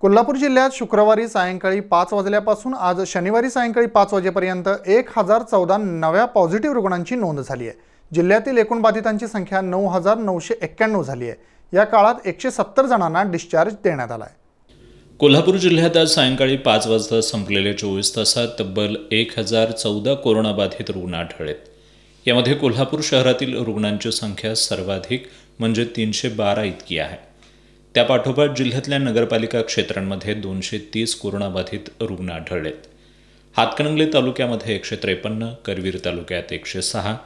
कोल्हापूर जिल्ह्यात शुक्रवारी सायंकाळी पाच वाजल्यापासून आज शनिवारी सायंकाळी पाच वाजेपर्यंत एक हजार चौदा नव्या पॉझिटिव्ह रुग्णांची नोंद झाली आहे. जिल्ह्यातील एकूण बाधितांची संख्या नऊ हजार नऊशे एक्क्याण्णव झाली आहे. या काळात एकशे सत्तर जणांना डिस्चार्ज देण्यात आला आहे. कोल्हापूर जिल्ह्यात आज सायंकाळी पाच वाजता संपलेल्या चोवीस तासात तब्बल एक हजार चौदा कोरोनाबाधित रुग्ण आढळलेत. यामध्ये कोल्हापूर शहरातील रुग्णांची संख्या सर्वाधिक म्हणजे तीनशे बारा इतकी आहे. त्यापाठोपाठ जिल्ह्यातल्या नगरपालिका क्षेत्रांमध्ये दोनशे तीस कोरोनाबाधित रुग्ण आढळलेत. हातकणंगले तालुक्यामध्ये एकशे त्रेपन्न करवीर तालुक्यात एकशे सहा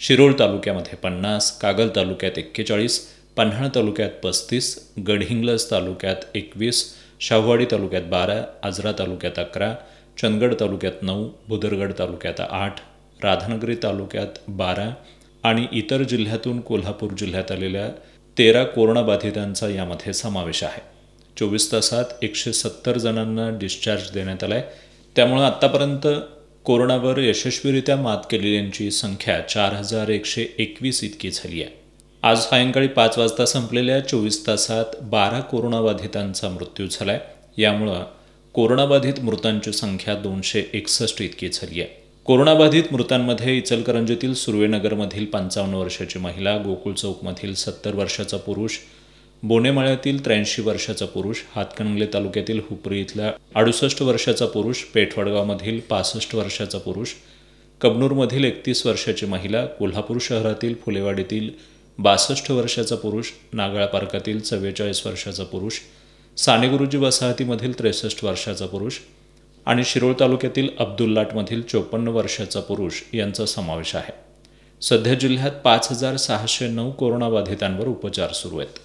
शिरोळ तालुक्यामध्ये पन्नास कागल तालुक्यात एक्केचाळीस पन्हाळ तालुक्यात पस्तीस गडहिंग्लज तालुक्यात एकवीस शाहवाडी तालुक्यात बारा आजरा तालुक्यात अकरा चंदगड तालुक्यात नऊ भुदरगड तालुक्यात आठ राधानगरी तालुक्यात बारा आणि इतर जिल्ह्यातून कोल्हापूर जिल्ह्यात आलेल्या तेरा कोरोनाबाधितांचा यामध्ये समावेश आहे. चोवीस तासात एकशे सत्तर जणांना डिस्चार्ज देण्यात आला आहे त्यामुळं आत्तापर्यंत कोरोनावर यशस्वीरित्या मात केलेल्यांची संख्या चार हजार एकशे एकवीस इतकी झाली आहे. आज सायंकाळी पाच वाजता संपलेल्या चोवीस तासात बारा कोरोनाबाधितांचा मृत्यू झाला आहे यामुळं कोरोनाबाधित मृतांची संख्या दोनशे एकसष्ट इतकी झाली आहे. कोरोनाबाधित मृतांमध्ये इचलकरंजीतील सुर्वेनगरमधील पंचावन्न वर्षाची महिला गोकुळ चौकमधील सत्तर वर्षाचा पुरुष बोनेमाळ्यातील त्र्याऐंशी वर्षाचा पुरुष हातकणंगले तालुक्यातील हुपरी इथला अडुसष्ट वर्षाचा पुरुष पेठवडगावमधील पासष्ट वर्षाचा पुरुष कबनूरमधील एकतीस वर्षाची महिला कोल्हापूर शहरातील फुलेवाडीतील बासष्ट वर्षाचा पुरुष नागाळा पार्कातील चव्वेचाळीस वर्षाचा पुरुष सानेगुरुजी वसाहतीमधील त्रेसष्ट वर्षाचा पुरुष आणि शिरोळ तालुक्यातील अब्दुल्लाटमधील चोपन्न वर्षाचा पुरुष यांचा समावेश आहे. सध्या जिल्ह्यात पाच हजार सहाशे नऊ कोरोनाबाधितांवर उपचार सुरू आहेत.